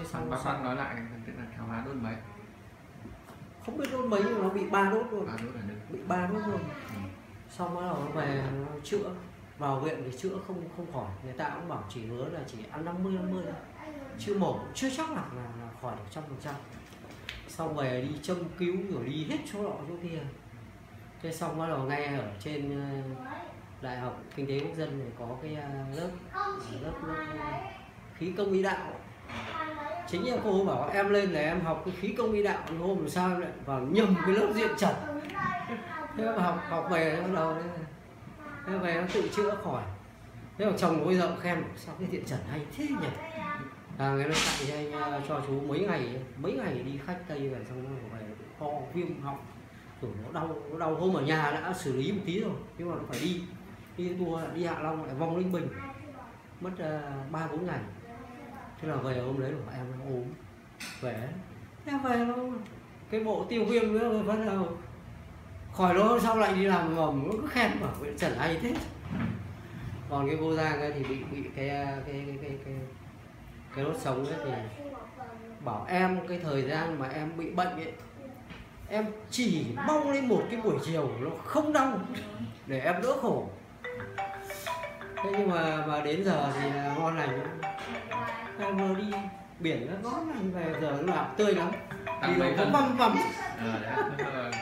thế xong bác nói lại tức là khám phá đốt mấy? Không biết đốt mấy nhưng nó bị ba đốt luôn ba đốt là được. Bị ba đốt luôn ừ. xong bắt đầu nó về nó chữa. Vào viện thì chữa không không khỏi. Người ta cũng bảo chỉ hứa là chỉ ăn 50 50 thôi. Chưa mổ chưa chắc là là, là khỏi được trăm phần trăm. Xong về đi châm cứu rồi đi hết chỗ nọ chỗ kia. Thế xong bắt đầu nghe ở trên ờ, đại học kinh tế quốc dân thì có cái ờ, lớp lớp, lớp ờ, khí công y đạo chính là cô bảo em lên để em học cái khí công y đạo nhưng hôm làm sao lại vào nhầm cái lớp diện trần. Thế mà học học về bắt đầu đấy thế về nó tự chữa khỏi. Thế mà chồng bây giờ khen, sao cái diện trần hay thế nhỉ? À người nó chạy cho anh à, cho chú mấy ngày mấy ngày đi khách tây về, xong nó về ho, viêm họng rồi nó đau nó đau. Hôm ở nhà đã xử lý một tí rồi, nhưng mà nó phải đi. Đi tour, đi hạ long, lại vòng linh bình. Mất ba ba bốn ngày thế là về hôm đấy là em nó ốm. Về em về nó cái bộ tiêu viêm nữa bắt đầu. Khỏi đó sau lại đi làm ngầm nó cứ khen bảo "Vậy trần hay thế. Còn cái cô giang ấy thì bị bị cái cái cái cái cái, cái đốt sống ấy thì bảo em cái thời gian mà em bị bệnh ấy em chỉ mong lên một cái buổi chiều nó không đau để em đỡ khổ thế nhưng mà mà đến giờ thì là ngon lành em vừa đi biển nó ngon lành về giờ nó làm tươi lắm mấy nó cân? văm đấy.